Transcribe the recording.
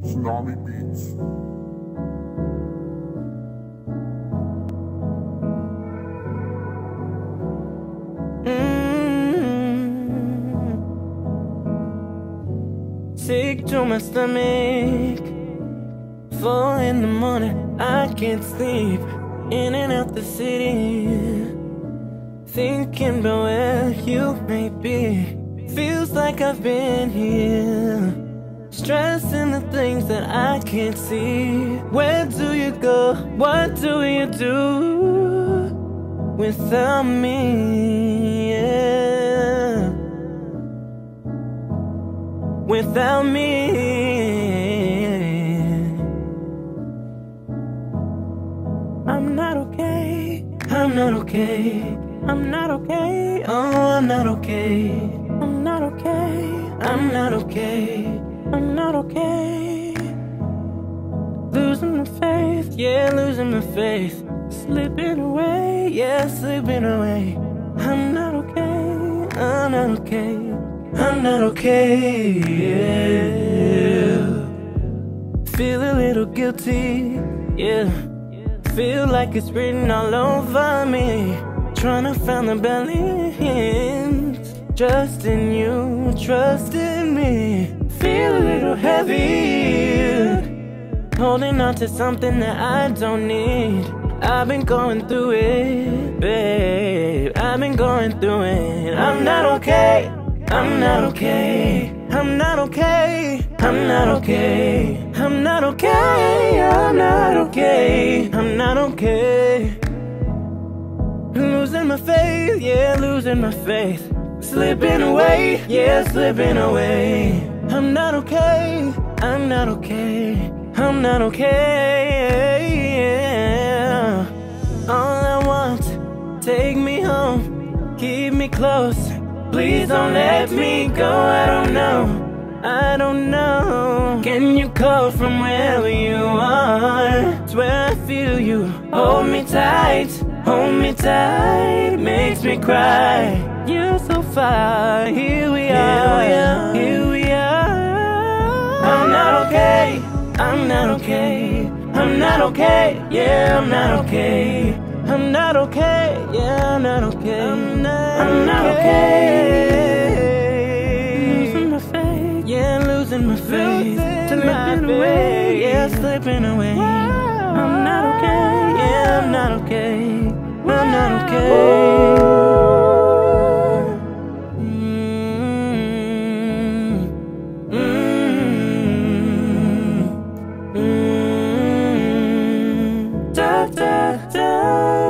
Tsunami Beats. Mm-hmm. Sick to my stomach. Four in the morning, I can't sleep. In and out the city. Thinking about where you may be. Feels like I've been here. Stressing the things that I can't see. Where do you go? What do you do without me? Yeah. Without me. I'm not okay. I'm not okay. I'm not okay. Oh, I'm not okay. I'm not okay. I'm not okay. I'm not okay. Losing my faith, yeah, losing my faith. Slipping away, yeah, slipping away. I'm not okay. I'm not okay. I'm not okay. Yeah. Feel a little guilty, yeah. Feel like it's written all over me. Trying to find the balance. Trust in you, trust in me. Feel a little heavy. Holding on to something that I don't need. I've been going through it, babe. I've been going through it. I'm not okay. I'm not okay. I'm not okay. I'm not okay. I'm not okay. I'm not okay. I'm not okay. Losing my faith, yeah, losing my faith. Slipping away, yeah, slipping away. I'm not okay. I'm not okay. I'm not okay. All I want, take me home, keep me close. Please don't let me go. I don't know. I don't know. Can you call from wherever you are? It's where I feel you. Hold me tight, hold me tight. Makes me cry. You're so far. Here we are. I'm not okay. I'm not okay. Yeah, I'm not okay. I'm not okay. Yeah, I'm not okay. I'm not, I'm not okay. Losing my faith. Yeah, losing my faith. Slipping away. Yeah, slipping away. I'm not okay. Yeah, I'm not okay. I'm not okay. 的